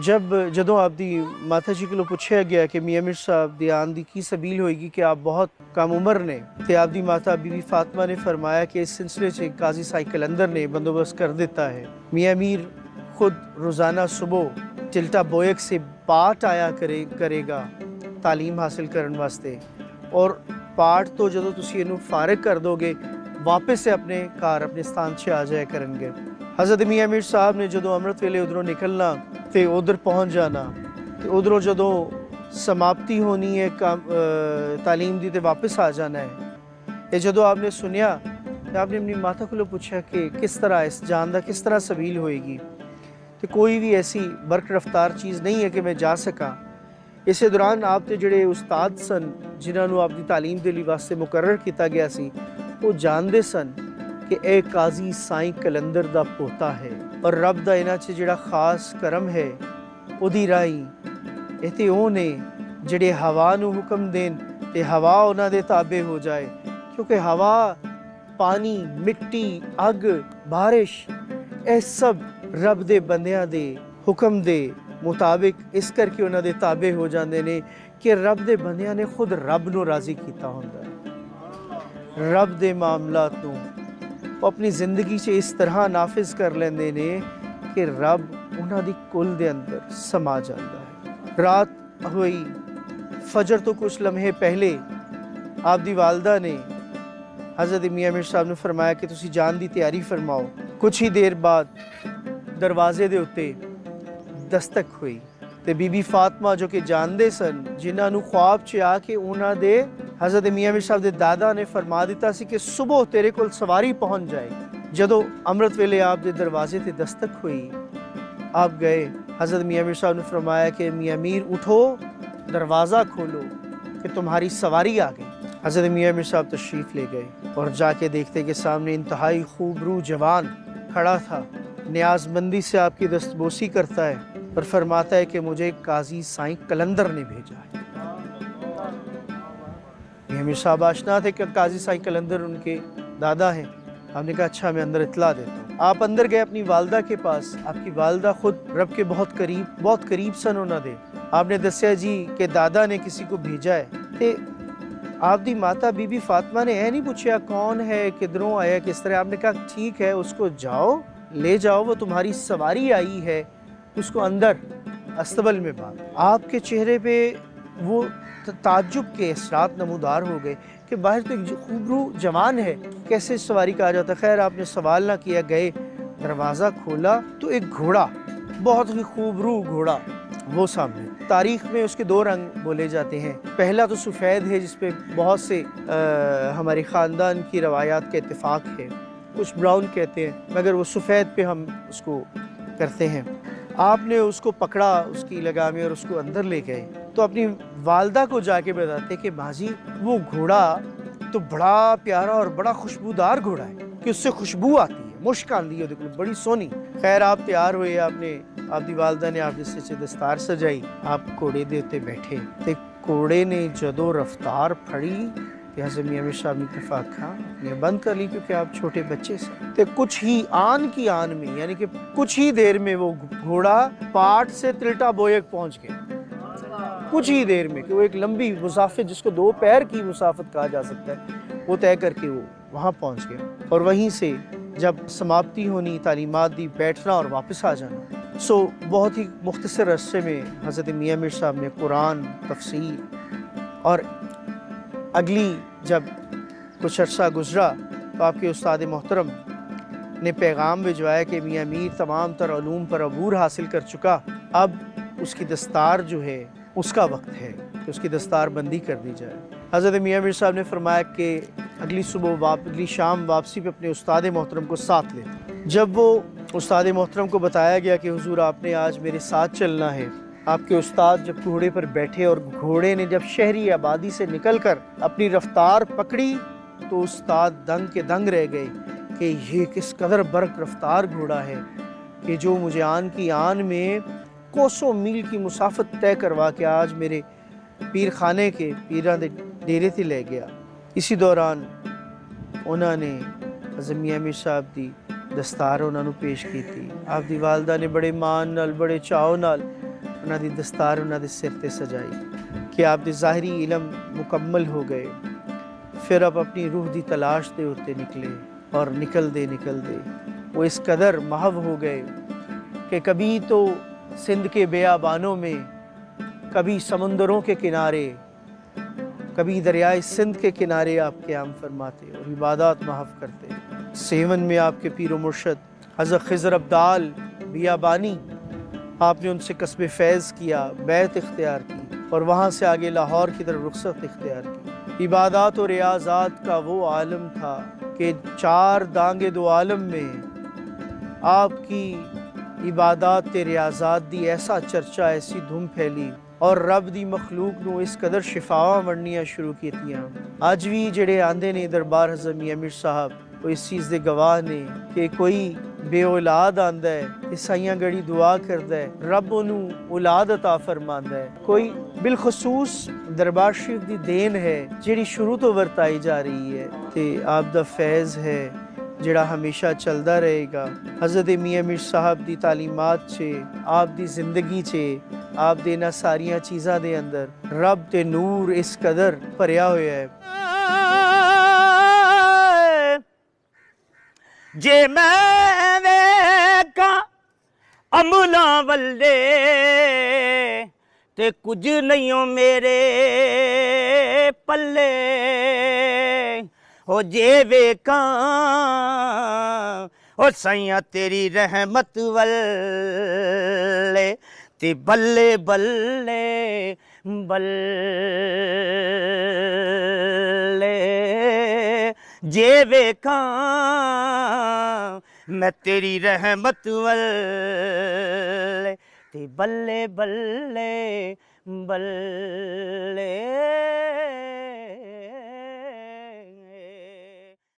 ਜਬ ਜਦੋਂ ਆਪਦੀ ਮਾਤਾ ਜੀ ਕੋਲੋਂ ਪੁੱਛਿਆ ਗਿਆ ਕਿ ਮੀਆਂ ਮਿਰ ਸਾਹਿਬ ਦੀ ਆਉਣ ਦੀ ਕੀ ਸਬੀਲ ਹੋਏਗੀ ਕਿ ਆਪ ਬਹੁਤ ਕਮ ਉਮਰ ਨੇ ਤੇ ਆਪਦੀ ਮਾਤਾ ਬੀਬੀ ਫਾਤਮਾ ਨੇ ਫਰਮਾਇਆ ਕਿ ਇਸ ਸਿਲਸਿਲੇ 'ਚ ਕਾਜ਼ੀ ਸਾਈ ਕਲੰਦਰ ਨੇ ਬੰਦੋਬਸਤ ਕਰ ਦਿੱਤਾ ਹੈ ਮੀਆਂ ਮੀਰ خود روزانہ صبح چلٹا بویک سے پاٹ آیا کرے کرے گا تعلیم حاصل کرن واسطے اور پاٹ تو جدو تسی ਇਹਨੂੰ فارغ کر دو گے واپس سے اپنے کار اپنے ستان 'ਚ ਆ ਜਾਇਆ ਕਰਨਗੇ حضرت میاں میر صاحب نے ਜਦੋਂ ਅੰਮ੍ਰਿਤ ਵੇਲੇ ਉਧਰੋਂ ਨਿਕਲਣਾ ਤੇ ਉਧਰ ਪਹੁੰਚ ਜਾਣਾ ਤੇ ਉਧਰੋਂ ਜਦੋਂ ਸਮਾਪਤੀ ਹੋਣੀ ਹੈ ਕੰਮ- ਅ, ਤਾਲੀਮ ਦੀ ਤੇ ਵਾਪਸ ਆ ਜਾਣਾ ਹੈ ਇਹ ਜਦੋਂ ਆਪਨੇ ਸੁਨਿਆ ਤੇ ਆਪਨੇ ਆਪਣੀ ਮਾਤਾ ਕੋਲੋਂ ਪੁੱਛਿਆ ਕਿ ਕਿਸ ਤਰ੍ਹਾਂ ਇਸ ਜਾਨ ਦਾ ਕਿਸ ਤਰ੍ਹਾਂ ਸਬੀਲ ਹੋਏਗੀ ਤੇ ਕੋਈ ਵੀ ਐਸੀ ਬਰਕ ਰਫਤਾਰ ਚੀਜ਼ ਨਹੀਂ ਹੈ ਕਿ ਮੈਂ ਜਾ ਸਕਾਂ ਇਸੇ ਦੌਰਾਨ ਆਪ ਤੇ ਜਿਹੜੇ ਉਸਤਾਦ ਸਨ ਜਿਨ੍ਹਾਂ ਨੂੰ ਆਪਦੀ ਤਾਲੀਮ ਦੇ ਲਈ ਵਾਸਤੇ ਮੁਕਰਰ ਕੀਤਾ ਗਿਆ ਸੀ ਉਹ ਜਾਣਦੇ ਸਨ ਕਿ ਇਹ ਕਾਜ਼ੀ ਸਾਈਂ ਕਲੰਦਰ ਦਾ ਪੋਤਾ ਹੈ ਔਰ ਰੱਬ ਦਾ ਇਹਨਾਂ 'ਚ ਜਿਹੜਾ ਖਾਸ ਕਰਮ ਹੈ ਉਹਦੀ ਰਾਹੀਂ ਇਹ ਤੇ ਉਹ ਨੇ ਜਿਹੜੇ ਹਵਾ ਨੂੰ ਹੁਕਮ ਦੇਣ ਤੇ ਹਵਾ ਉਹਨਾਂ ਦੇ ਤਾਬੇ ਹੋ ਜਾਏ ਕਿਉਂਕਿ ਹਵਾ ਪਾਣੀ ਮਿੱਟੀ ਅੱਗ ਬਾਰਿਸ਼ ਇਹ ਸਭ ਰੱਬ ਦੇ ਬੰਦਿਆਂ ਦੇ ਹੁਕਮ ਦੇ ਮੁਤਾਬਿਕ ਇਸ ਕਰਕੇ ਉਹਨਾਂ ਦੇ ਤਾਬੇ ਹੋ ਜਾਂਦੇ ਨੇ ਕਿ ਰੱਬ ਦੇ ਬੰਦਿਆਂ ਨੇ ਖੁਦ ਰੱਬ ਨੂੰ ਰਾਜ਼ੀ ਕੀਤਾ ਹੁੰਦਾ ਹੈ ਰੱਬ ਦੇ ਮਾਮਲਾਤ ਨੂੰ ਉਹ ਆਪਣੀ ਜ਼ਿੰਦਗੀ 'ਚ ਇਸ ਤਰ੍ਹਾਂ ਨਾਫਿਜ਼ ਕਰ ਲੈਂਦੇ ਨੇ ਕਿ ਰੱਬ ਉਹਨਾਂ ਦੀ ਕੁੱਲ ਦੇ ਅੰਦਰ ਸਮਾ ਜਾਂਦਾ ਹੈ ਰਾਤ ਹੋਈ ਫਜਰ ਤੋਂ ਕੁਝ ਲਮਹੇ ਪਹਿਲੇ ਆਪ ਦੀ ਵਾਲਦਾ ਨੇ حضرت میاں میر صاحب نے فرمایا کہ تسی جان دی تیاری فرماؤ کچھ ہی دیر بعد دروازے دے اتے دستک ہوئی تے بی بی فاطمہ جو کہ جان دے سن جنہاں نو خواب چ آ کے انہاں دے حضرت میاں میر صاحب دے دادا نے فرما دیتا سی کہ صبح تیرے کول سواری پہنچ جائے۔ جدو امرت ویلے آپ دے دروازے تے دستک ہوئی، آپ گئے۔ حضرت میاں میر صاحب نے فرمایا کہ میاں میر اٹھو، دروازہ کھولو کہ تمہاری سواری آ گئی۔ حضرت میاں میر صاحب تشریف لے گئے اور جا کے دیکھتے کہ سامنے انتہائی خوب رو جوان کھڑا تھا۔ نیاز مندی سے آپ کی دستبوسی کرتا ہے اور فرماتا ہے کہ مجھے قاضی سائیں کلندر نے بھیجا ہے۔ میاں صاحب آشنا تھے کہ قاضی سائیں کلندر ان کے دادا ہیں۔ آپ نے کہا اچھا میں اندر اطلاع دیتا ہوں۔ آپ اندر گئے اپنی والدہ کے پاس۔ آپ کی والدہ خود رب کے بہت قریب بہت قریب سن انہوں دے۔ آپ نے دسیا جی کہ دادا نے کسی کو بھیجا ہے۔ تے آپ دی ماتا بی بی فاطمہ نے اے نہیں پوچھا کون ہے کدھروں آیا، کس طرح؟ آپ نے کہا، ٹھیک ہے، اس کو جاؤ، لے جاؤ، وہ تمہاری سواری آئی ہے، اس کو اندر استبل میں باندھ۔ آپ کے چہرے پہ وہ تعجب کے اثرات نمودار ہو گئے کہ باہر تو ایک خوبرو جوان ہے، کیسے سواری کہا جاتا؟ خیر، آپ نے سوال نہ کیا، گئے، دروازہ کھولا تو ایک گھوڑا، بہت ہی خوبرو گھوڑا، وہ سامنے۔ تاریخ میں اس کے دو رنگ بولے جاتے ہیں۔ پہلا تو سفید ہے، جس پہ بہت سے ہمارے خاندان کی روایات کا اتفاق ہے کچھ براؤن کہتے ہیں، مگر وہ سفید پہ ہم اس کو کرتے ہیں۔ آپ نے اس کو پکڑا، اس کی لگامی اور اس کو اندر لے گئے۔ تو اپنی والدہ کو جا کے بتاتے کہ بازی وہ گھوڑا تو بڑا پیارا اور بڑا خوشبودار گھوڑا ہے کہ اس سے خوشبو آتی ہے، مشک آتی ہے، دیکھو، بڑی سونی۔ خیر، آپ تیار ہوئے، آپ نے، آپ دی والدہ نے آپ جس سے دستار سجائی، آپ کوڑے دے اتے بیٹھے۔ تے کوڑے نے جدو رفتار پھڑی تے حضرت میاں میر صاحب نے اتفاق کھا یہ بند کر لی کیونکہ آپ چھوٹے بچے سے تے کچھ ہی آن کی آن میں یعنی کہ کچھ ہی دیر میں وہ گھوڑا پاٹ سے تلٹا بویک پہنچ گیا۔ کچھ ہی دیر میں کہ وہ ایک لمبی مسافت جس کو دو پیر کی مسافت کہا جا سکتا ہے، وہ طے کر کے وہ وہاں پہنچ گیا۔ اور وہیں سے جب سماپتی ہونی، تعلیمات دی بیٹھنا اور واپس آ جانا، سو بہت ہی مختصر عرصے میں حضرت میاں میر صاحب نے قرآن، تفسیر اور اگلی جب کچھ عرصہ گزرا تو آپ کے استاد محترم نے پیغام بھجوایا کہ میاں میر تمام تر علوم پر عبور حاصل کر چکا۔ اب اس کی دستار جو ہے اس کا وقت ہے کہ اس کی دستار بندی کر دی جائے۔ حضرت میاں میر صاحب نے فرمایا کہ اگلی صبح واپ، اگلی شام واپسی پہ اپنے استاد محترم کو ساتھ لے۔ جب وہ استاد محترم کو بتایا گیا کہ حضور آپ نے آج میرے ساتھ چلنا ہے، آپ کے استاد جب گھوڑے پر بیٹھے اور گھوڑے نے جب شہری آبادی سے نکل کر اپنی رفتار پکڑی تو استاد دنگ کے دنگ رہ گئے کہ یہ کس قدر برق رفتار گھوڑا ہے کہ جو مجھے آن کی آن میں کوسوں میل کی مسافت طے کروا کے آج میرے پیر خانے کے پیران دے ڈیرے تھی لے گیا۔ اسی دوران انہوں نے زمیا میر صاحب دی دستار انہوں نے پیش کی تھی آپ دی والدہ نے بڑے مان نال، بڑے چاؤ نال انہوں دی دستار انہوں دے سرتے سجائی کہ آپ دی ظاہری علم مکمل ہو گئے۔ پھر آپ اپنی روح دی تلاش دے ہوتے نکلے اور نکل دے نکل دے۔ وہ اس قدر محو ہو گئے کہ کبھی تو سندھ کے بیابانوں میں، کبھی سمندروں کے کنارے، کبھی دریائے سندھ کے کنارے آپ قیام فرماتے اور عبادات محو کرتے۔ سیون میں آپ کے پیر و مرشد حضرت خضر عبدال بیابانی، آپ نے ان سے قصب فیض کیا، بیت اختیار کی اور وہاں سے آگے لاہور کی طرف رخصت اختیار کی۔ عبادات و ریاضات کا وہ عالم تھا کہ چار دانگ دو عالم میں آپ کی عبادات تے ریاضات دی ایسا چرچا، ایسی دھوم پھیلی اور رب دی مخلوق نو اس قدر شفاواں ورنیاں شروع کیتیاں۔ آج بھی جڑے آندے نے دربار حضرت میاں امیر صاحب، وہ اس چیز دے گواہ نے کہ کوئی بے اولاد آندا ہے، عیسائیاں گڑی دعا کردا ہے، رب انہوں اولاد عطا فرماندا ہے۔ کوئی بالخصوص دربار شریف دی دین ہے جڑی شروع تو ورتائی جا رہی ہے تے آپ دا فیض ہے۔ جڑا ہمیشہ چلدا رہے گا۔ حضرت میاں امیر صاحب دی تعلیمات چھے، آپ دی زندگی چھے، آپ دینا ساریاں چیزاں دے اندر رب تے نور اس قدر پریا ہویا ہے۔ جے میں ویکا املا ولے تے کچھ نہیں ہو میرے پلے۔ ہو جے ویکا او سیاں تیری رحمت ولے تے بلے بلے بلے۔ جے ویکھاں میں تیری رحمت والے، تے بلے بلے بلے۔